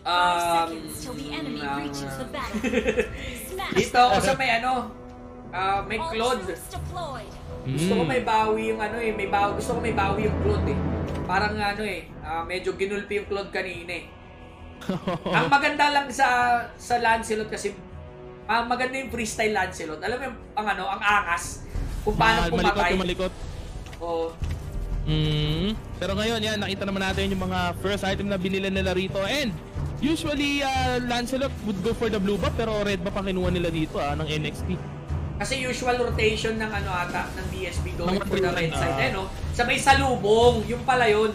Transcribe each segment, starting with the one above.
Um, Till the enemy ah, reaches the battle. Smash dito ako sa may ano, ah, may Claude. Gusto ko Mm. may bawi yung ano eh, may bawi, gusto ko may bawi yung Claude eh. Parang ano eh, ah, medyo ginulpi yung Claude kanina eh. Ang maganda lang sa sa Lancelot kasi ang maganda yung freestyle Lancelot. Alam mo yung ang ano, ang angas kung paano malikot pumatay. yung malikot. Oo. Mm. Pero ngayon, yan, nakita naman natin yung mga first item na binili nila rito. And usually, uh, Lancelot would go for the blue buff, pero red buff ang kinuha nila dito ah, ng NXT. Kasi usual rotation ng ano ata ng DSP going Mga for the red side eh no. Sabay salubong, yung pala yun.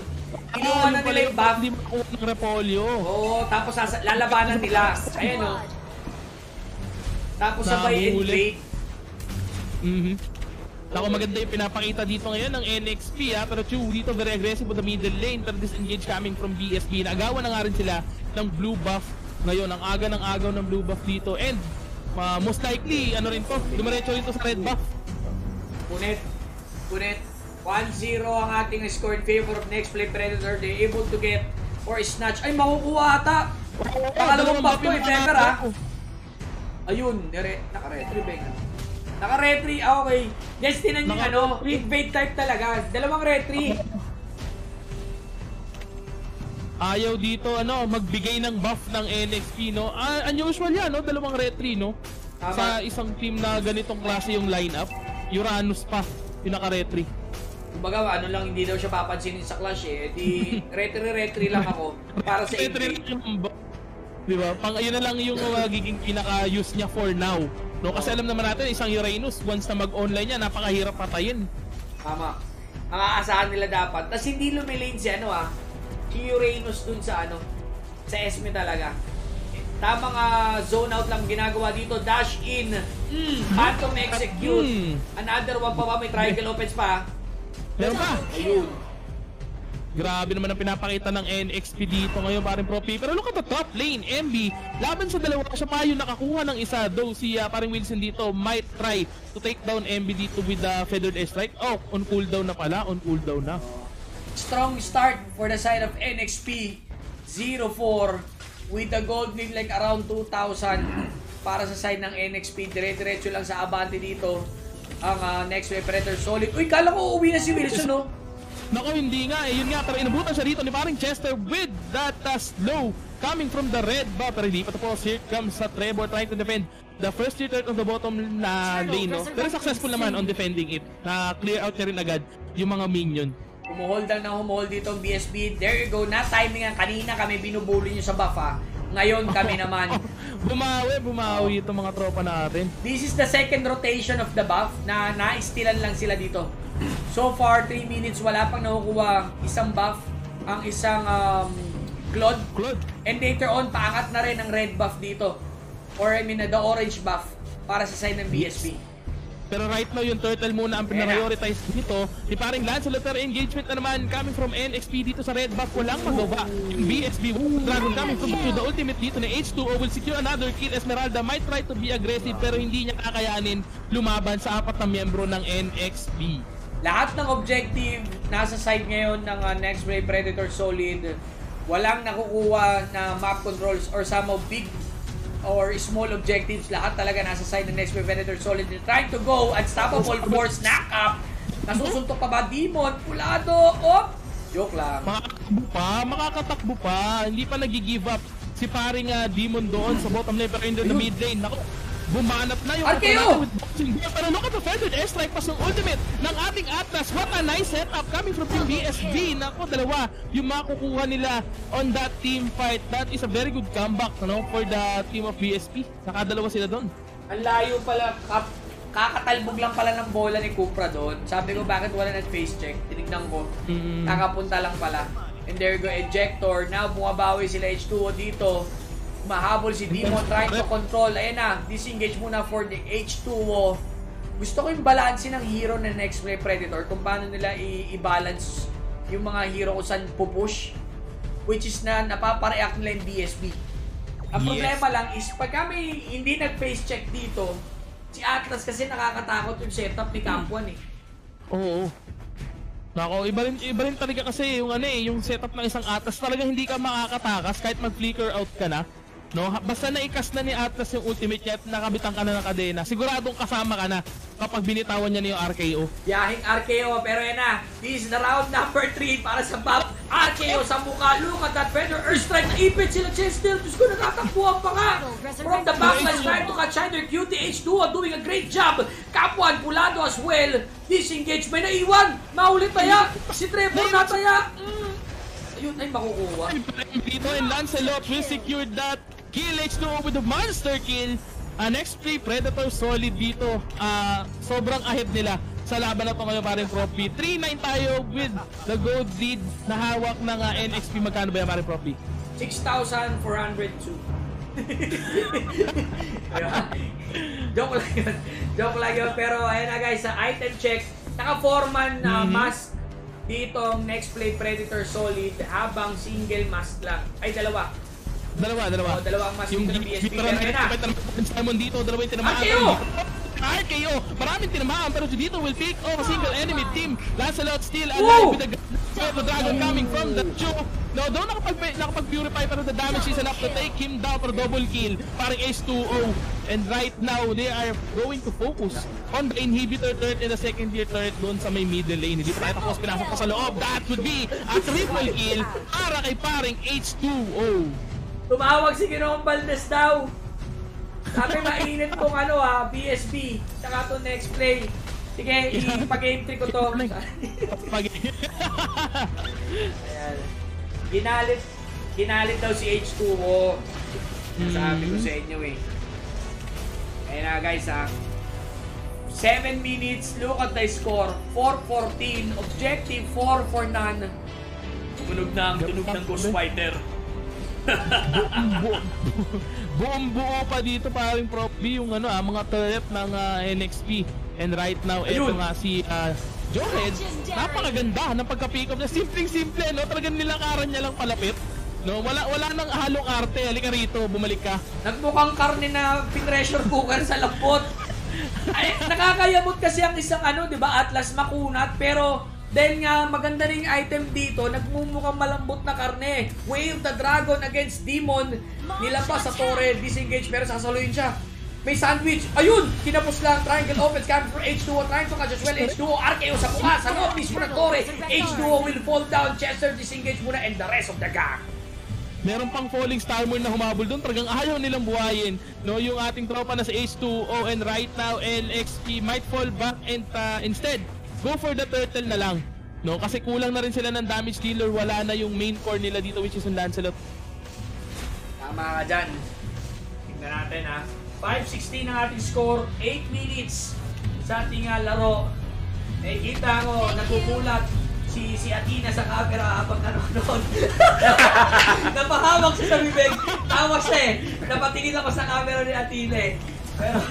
Kinuha na nila yung buff. Hindi makuha ng Repolyo. Oo, tapos lalabanan nila. Ayan o. Tapos sabay invade. Mhm. Ako maganda yung pinapakita dito ngayon ng NXP ha, pero Chu dito very aggressive on the middle lane pero disengage coming from BSB. Nagawa na nga rin sila ng blue buff ngayon. Ang aga ng agaw ng blue buff dito and uh, most likely ano rin to, dumiretso rin to sa red buff. Punit. Punit. 1-0 ang ating score in favor of next play Predator. They able to get or snatch. Ay, makukuha ata. Pangalawang buff to, if ever ha. Ayun, dire, naka-retrieve eh. Naka-retry, ah, okay. Yes, tinan yung ano, invade type talaga. Dalawang retry. Ayaw dito ano, magbigay ng buff ng NXP no. Ah, unusual yan no, dalawang retry no. Tama. Sa isang team na ganitong klase yung lineup, Uranus pa yung naka-retry. Kumbaga, ano lang, hindi daw siya papansinin sa clash eh. Di, retry-retry lang ako para sa Retry invade. lang yung buff. Di ba? Pang yun na lang yung magiging pinaka-use niya for now. No, kasi alam naman natin isang Uranus once na mag-online niya, napakahirap patayin. Tama. Ang aasahan nila dapat. Tapos hindi lumilane si ano ah, si Uranus dun sa ano, sa Esme talaga. Tamang ah, zone out lang ginagawa dito. Dash in. Mm, Phantom execute. Mm. Another one pa ba? May triangle offense pa. Meron pa. Ayun. Grabe naman ang pinapakita ng NXP dito ngayon paring Pro. Pero look at the top lane, MB. Laban sa dalawa, siya pa yung nakakuha ng isa. Though si uh, paring Wilson dito might try to take down MB dito with the feathered airstrike. Oh, on cooldown na pala. On cooldown na. Strong start for the side of NXP. 0-4 with the gold lead like around 2,000 para sa side ng NXP. Dire-diretso lang sa abante dito ang ah, next wave Predator Solid. Uy, kala ko uuwi na si Wilson, no? Nako, hindi nga. Eh, yun nga. Pero inabutan siya dito ni paring Chester with that uh, slow coming from the red ba. Pero hindi pa tapos. Here comes sa Trevor trying to defend the first tier threat on the bottom na lane. No? Pero successful naman on defending it. Na clear out niya rin agad yung mga minion. Humuhold lang na humuhold dito ang BSB. There you go. Na timing ang kanina kami binubuli nyo sa buff ha. Ngayon kami naman. bumawi, bumawi itong mga tropa natin. This is the second rotation of the buff na na-stealan lang sila dito. So far, 3 minutes, wala pang nakukuha isang buff ang isang um, Claude. Claude, And later on, paangat na rin ang red buff dito. Or I mean, the orange buff para sa side ng BSB. Pero right now yung turtle muna ang na. prioritize dito. Di paring Lancelot pero engagement na naman coming from NXP dito sa red buff. Walang magawa. Yung BSB Dragon coming from to the ultimate dito ni H2O will secure another kill. Esmeralda might try to be aggressive pero hindi niya kakayanin lumaban sa apat na miyembro ng NXP. Lahat ng objective nasa side ngayon ng uh, Next Wave Predator Solid. Walang nakukuha na map controls or somehow big or small objectives. Lahat talaga nasa side ng Next Wave Predator Solid. They're trying to go unstoppable force knock up. Nasusuntok pa ba? Demon, pulado, op! Joke lang. Makakatakbo pa, makakatakbo pa. Hindi pa nag-give up si paring ah, Demon doon sa bottom lane pero in the, mid lane. Naku, bumanat na yung gear. Pero look at the feathered airstrike pas ng ultimate ng ating Atlas. What a nice setup coming from Team BSB. Naku, dalawa yung makukuha nila on that team fight. That is a very good comeback no, for the team of BSB. Nakadalawa sila doon. Ang layo pala, kap, kakatalbog lang pala ng bola ni Cupra doon. Sabi ko, bakit wala nag-face check? Tinignan ko. Mm. Nakapunta lang pala. And there go, ejector. Now, bumabawi sila H2O dito. Mahabol si Demon trying to control. Ayan na, disengage muna for the H2O. Gusto ko yung balance ng hero na next play Predator kung paano nila i-balance yung mga hero kung saan pupush which is na napapareact nila yung BSB. Ang Yes. problema lang is pag kami hindi nag-face check dito, si Atlas kasi nakakatakot yung setup ni Campuan eh. Oo. Nako, iba rin, iba rin talaga kasi yung ano eh, yung setup ng isang Atlas talagang hindi ka makakatakas kahit mag-flicker out ka na. No, basta naikas na ni Atlas yung ultimate niya at nakabitan ka na ng kadena, siguradong kasama ka na kapag binitawan niya na yung RKO. Yahing RKO, pero yan na. This is the round number 3 para sa Bap. RKO sa mukha. Look at that Feather Earth Strike. Naipit sila Chestel. Diyos ko, natatakbuhan pa nga. From the backline, trying to catch either QTH2 doing a great job. Kapuan, Pulado as well. Disengage. May naiwan. Maulit taya. Si Trevor nataya. Mm. Ayun, ay makukuha. Dito and Lancelot will secure that kill H2O with the monster kill. Uh, next play, Predator solid dito. Ah, sobrang ahead nila sa laban na to ngayon parin Prof B. 3-9 tayo with the gold lead na hawak ng ah, NXP. Magkano ba yan parin Prof B? 6,402. Joke lang yun. Joke lang yun. Pero ayun na guys, sa item check, naka-foreman na Mhm. mask dito next play Predator Solid habang single mask lang. Ay, dalawa. Dalawa, dalawa. Oh, dalawang mas yung ng. Pero Pero yan na. Simon dito, dalawa yung tinamaan. RKO! RKO! Maraming tinamaan pero dito will pick off a single enemy team. Lancelot still alive with the the dragon coming from the Chu. No, doon nakapag, nakapag-purify pero the damage is enough to take him down for double kill. Parang H2O. And right now, they are going to focus on the inhibitor turret and the second tier turret doon sa may middle lane. Hindi pa tapos pinasok pa sa loob. That would be a triple kill para kay paring H2O. Tumawag si Ginoong Valdez daw. Sabi mainit tong ano ah, BSB. Saka to next play. Sige, ipag-game trick ko to. Ayan. Ginalit, ginalit daw si H2O. Sabi ko sa inyo eh. Ayan na guys ha. 7 minutes, look at the score. 4-14, objective 4 for none. Tumunog na ang tunog ng Ghost Fighter. Bu- buong buo pa dito paring Prof B yung ano ah, mga turret ng ah, NXP. And right now, eto Ayun. nga si uh, Johed. Napakaganda ng pagka-pick up niya. Simpleng-simple, no? Talagang nilakaran niya lang palapit. No, wala wala nang halong arte. Halika rito, bumalik ka. Nagmukhang karne na pinressure cooker sa lambot. Ay, nakakayamot kasi ang isang ano, 'di ba? Atlas makunat pero dahil nga maganda ring item dito, nagmumukhang malambot na karne. Wave the Dragon against Demon. Nilabas sa Torre, disengage pero sasaluhin siya. May sandwich. Ayun! Kinapos lang. Triangle opens. Coming for H2O. Trying to catch as well. H2O. RKO sa mukha. Sa loob mismo ng Torre. H2O will fall down. Chester disengage muna and the rest of the gang. Meron pang falling star moon na humabol doon. Talagang ayaw nilang buhayin. No, yung ating tropa na sa H2O and right now LXP might fall back and uh, instead go for the turtle na lang. No, kasi kulang na rin sila ng damage dealer. Wala na yung main core nila dito which is yung Lancelot. Tama ka dyan. Tingnan natin ha. 5-16 ang ating score. 8 minutes sa ating ah, laro. Eh, kita ko, nagkukulat si si Athena sa camera habang nanonood. Napahawak siya sa bibig. Tawa siya eh. Napatingin ako sa camera ni Athena eh. Pero,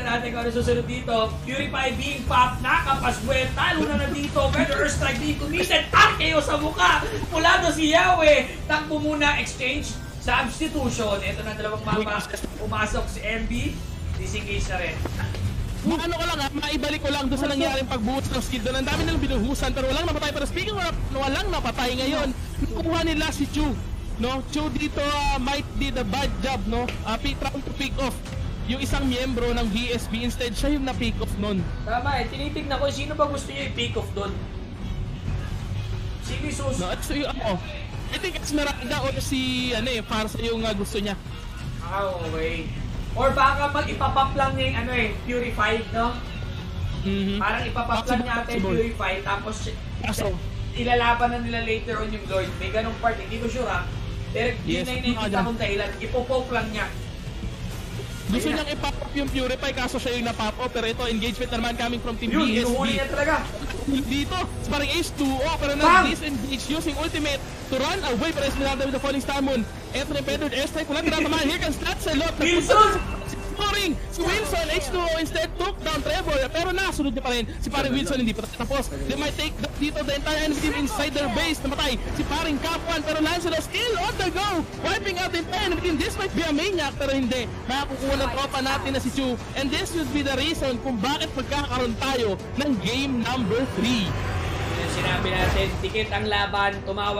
tingnan natin kung ano susunod dito. Purify being pop, nakapaswell, talo na na dito. Better Earth Strike being committed. RKO sa mukha. Mula doon si Yahweh. Takbo muna, exchange. Substitution. Ito na dalawang mapa. Pumasok si MB. Disengage na rin. Maano ko lang ha, maibalik ko lang doon sa nangyaring pagbuhos ng skill doon. Ang dami nilang binuhusan pero walang napatay. Pero speaking of walang napatay ngayon, nakuha nila si Chu. No, Chu dito ah, might did a bad job, no? Uh, trying to pick off yung isang miyembro ng BSB. Instead, siya yung na-pick off nun. Tama eh. Tinitignan ko, sino ba gusto niyo i-pick off doon? Si Misus. No, at so yung ako, I think Esmeralda or si, ano eh, para sa yung ah, gusto niya. Ah, okay. Or baka mag ipapop lang niya yung ano eh, purified, no? Mhm. Parang ipapop lang niya ata yung purified, tapos Kaso, ilalaban na nila later on yung Lord. May ganong part, hindi ko sure ha. Pero Yes, yun na yung ano nakikita dyan? kong dahilan. Ipopoke lang niya. Gusto na. niyang i-pop up yung Purify kaso siya yung na-pop up. Pero ito, engagement na naman coming from Team Yun, BSB. inuhuli niya talaga. dito. Parang H2O pero Bang! nag-disengage using ultimate to run away pero Esmeralda with the falling star moon. Eto na yung Pedro airstrike. Wala tinatamaan. Here comes Lancelot. Wilson! Scoring! Si Wilson, H2O instead took down Trevor. Pero nasunod niya pa rin. Si paring Wilson hindi pa tapos. They might take that dito the entire enemy team inside their base. Namatay si paring Capuan pero Lancelot still on the go. Wiping out the entire enemy team. This might be a maniac pero hindi. Makakukuha ng tropa natin na si Chu. And this would be the reason kung bakit magkakaroon tayo ng game number 3. sinabi natin, dikit ang laban, tumawag